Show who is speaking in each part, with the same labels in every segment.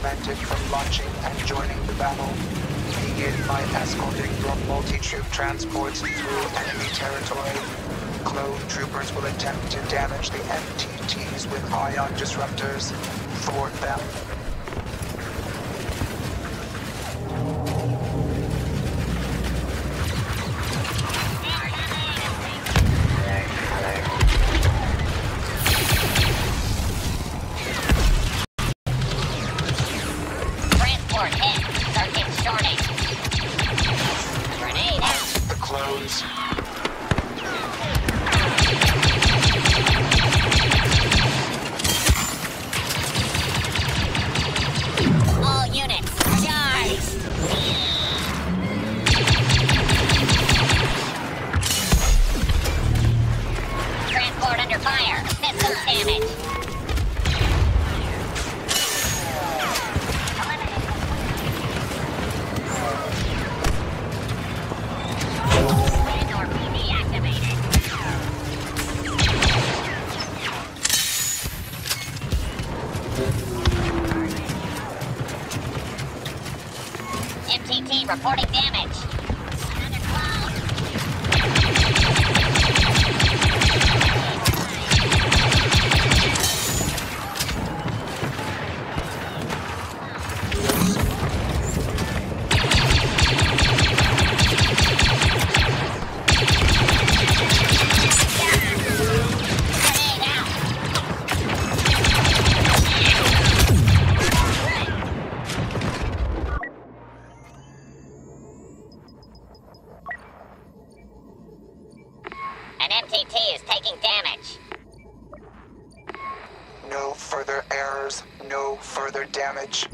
Speaker 1: prevented from launching and joining the battle, begin by escorting your multi-troop transports through enemy territory. Clone troopers will attempt to damage the MTTs with ion disruptors. Thwart them
Speaker 2: reporting damage. much.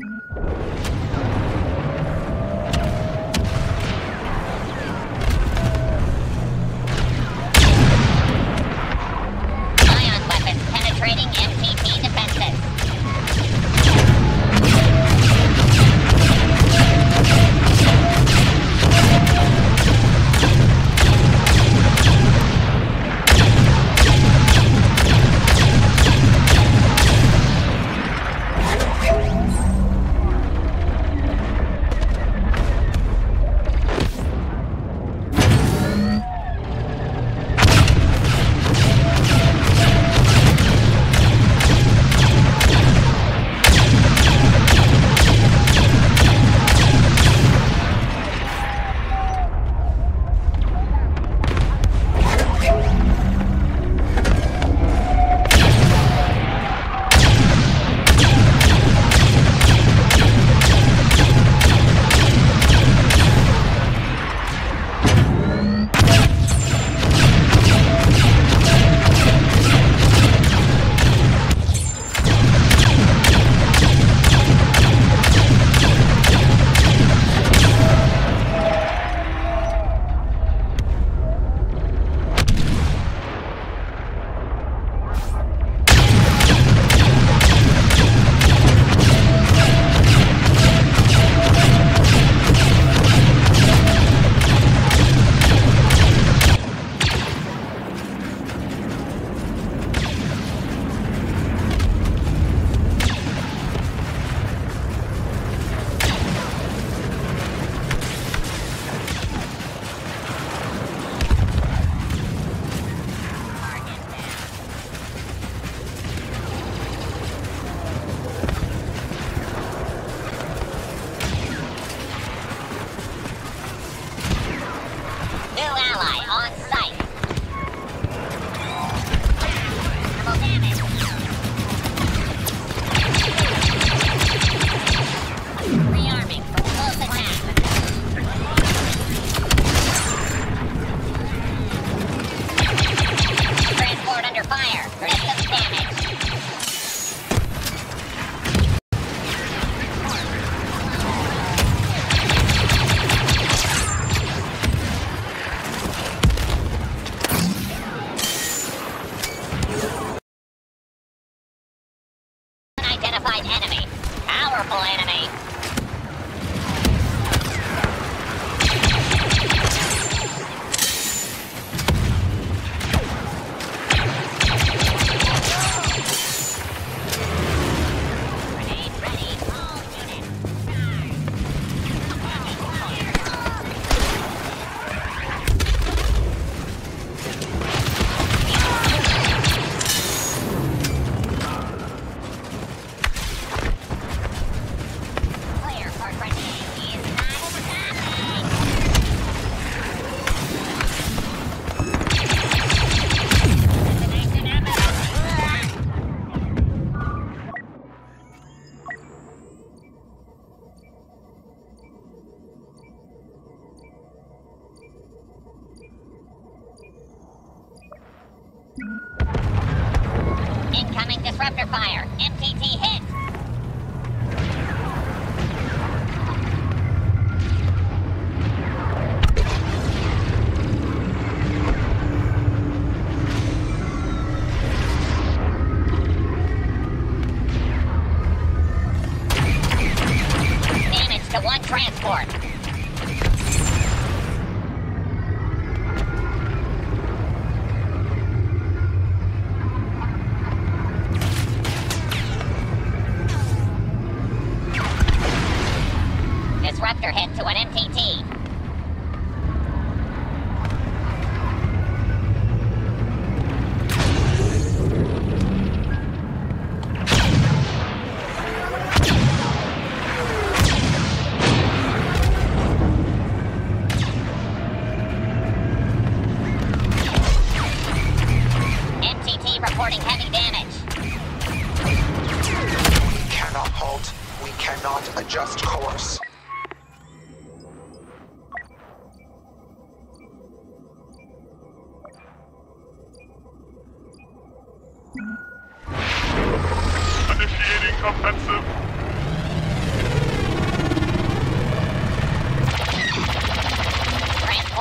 Speaker 2: fire. MTT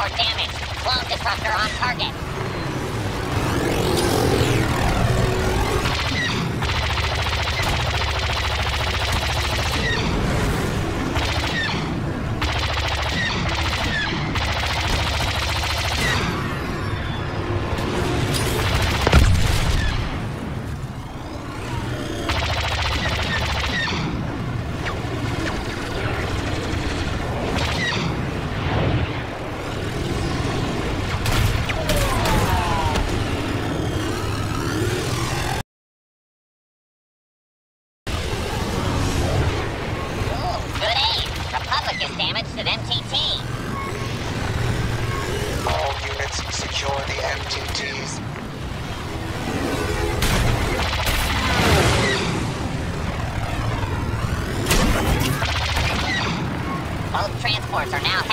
Speaker 2: more damage. Clone disruptor on target.
Speaker 1: secure the MTTs.
Speaker 2: Both transports are now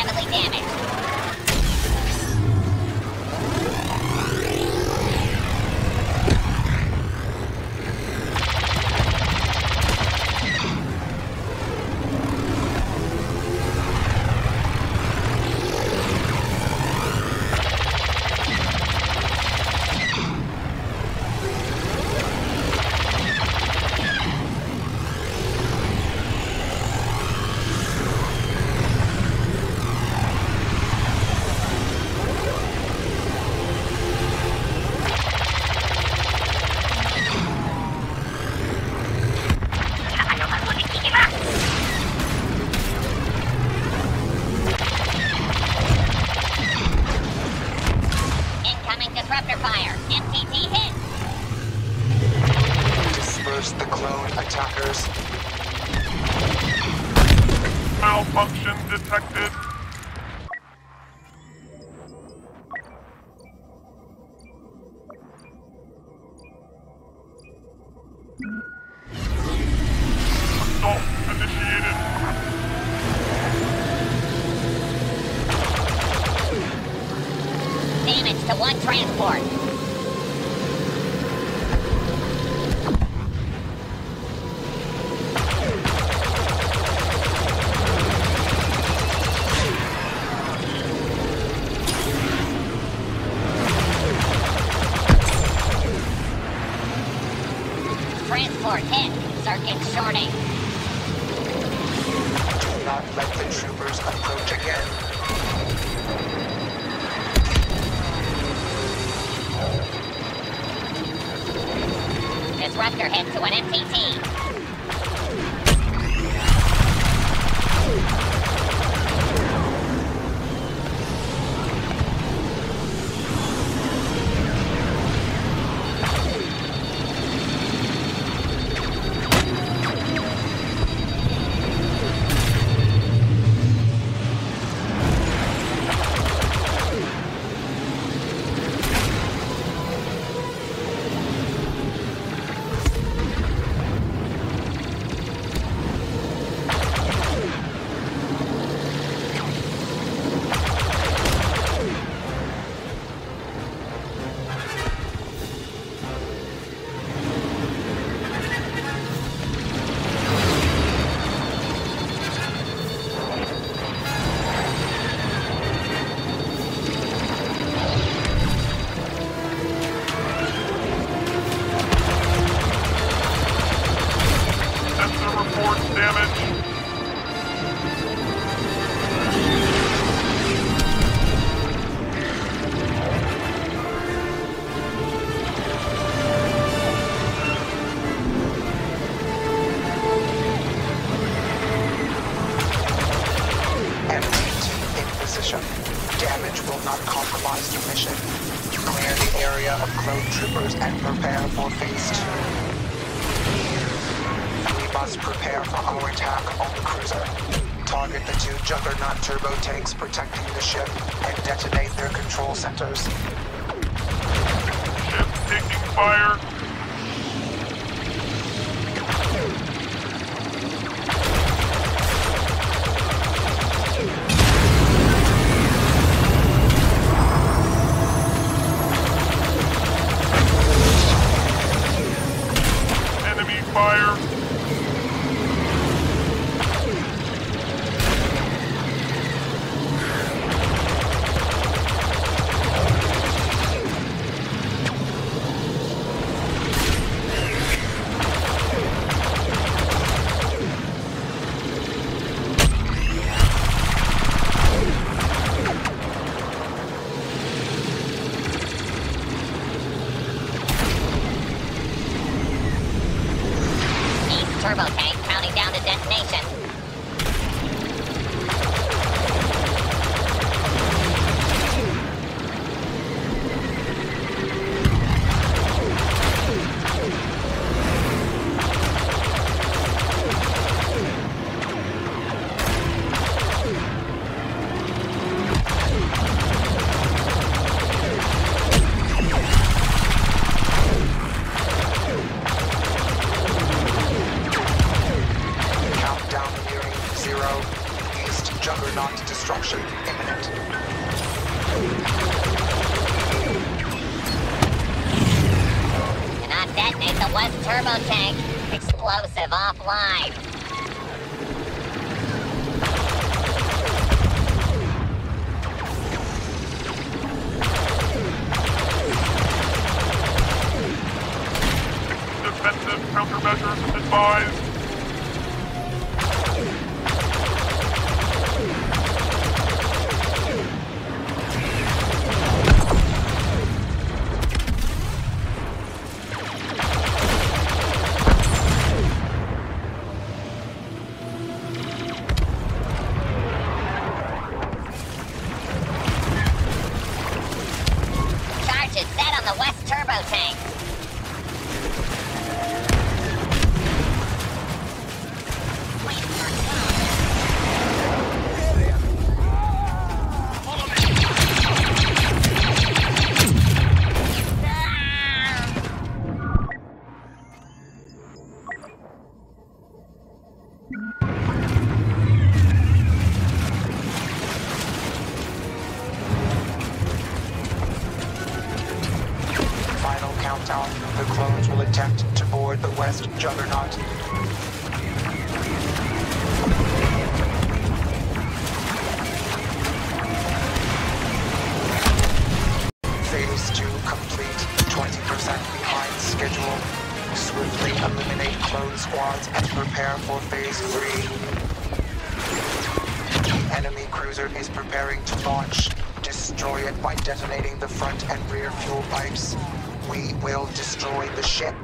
Speaker 1: Airport. turbo
Speaker 2: tank. Explosive offline.
Speaker 3: Defensive countermeasures advised.
Speaker 1: phase three. Enemy cruiser is preparing to launch. Destroy it by detonating the front and rear fuel pipes. We will destroy the ship.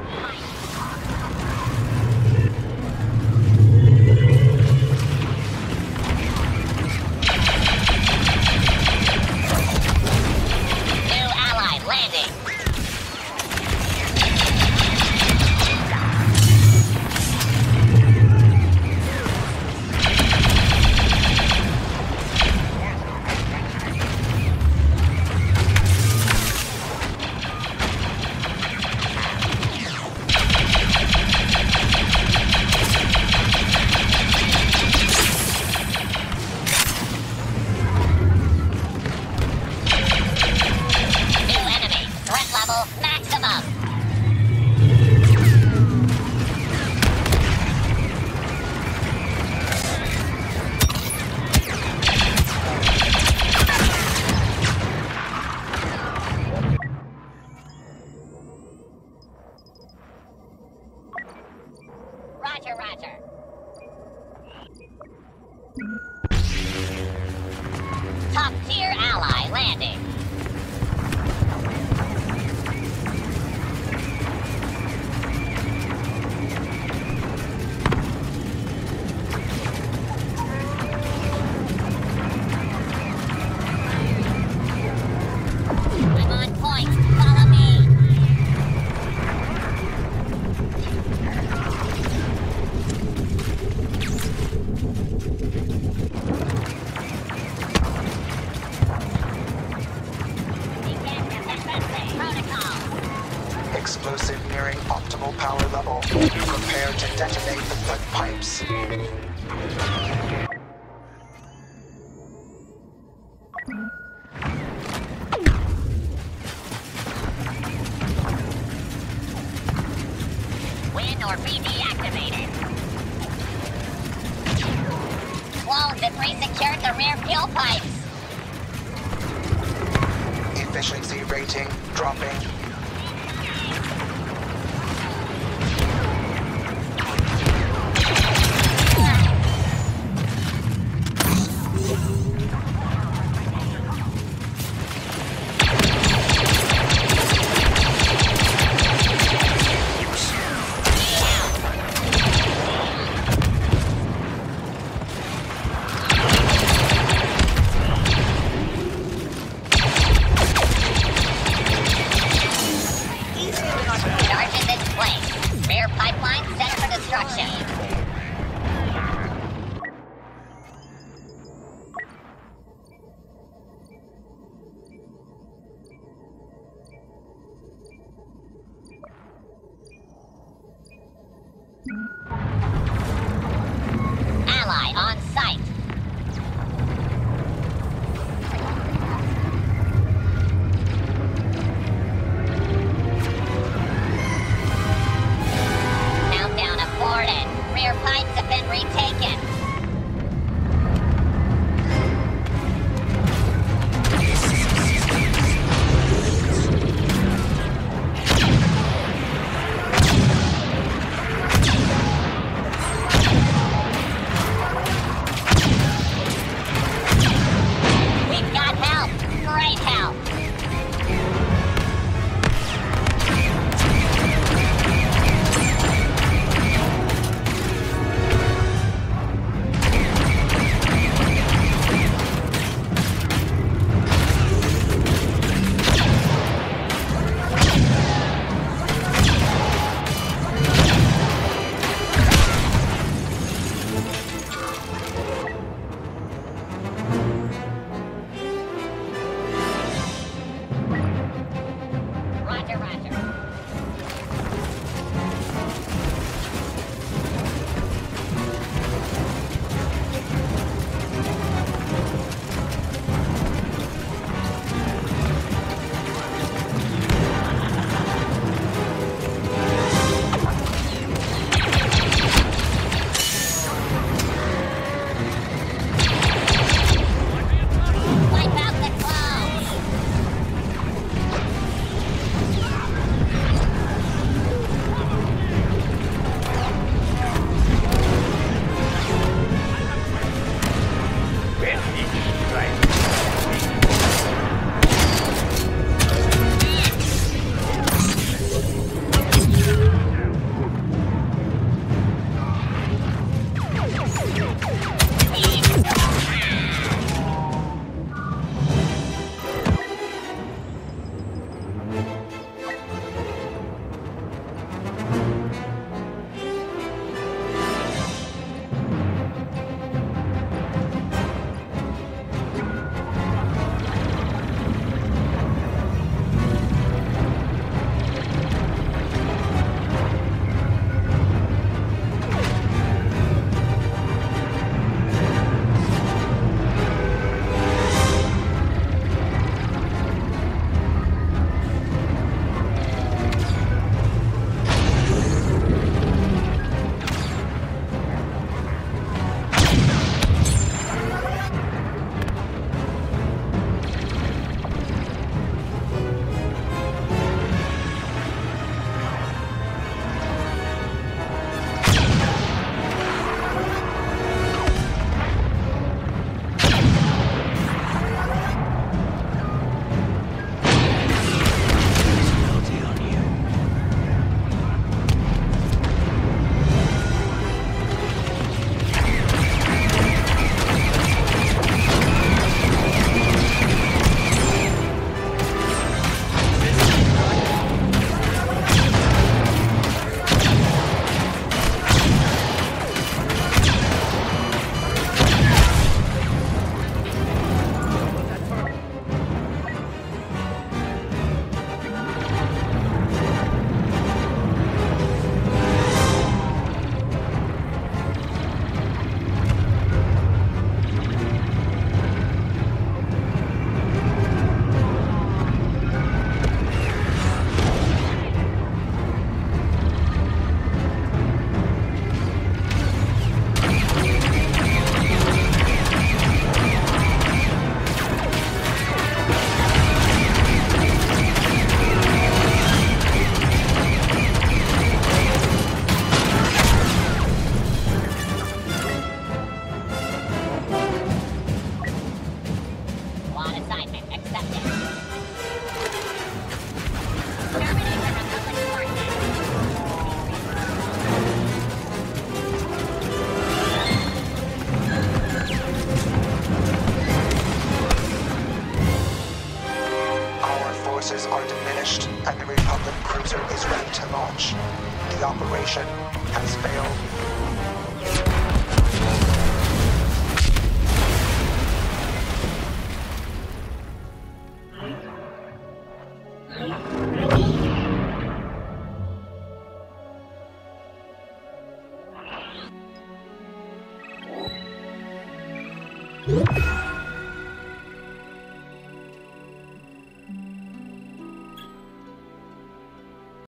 Speaker 1: Re-secured the rear fuel pipes.
Speaker 2: Efficiency rating dropping.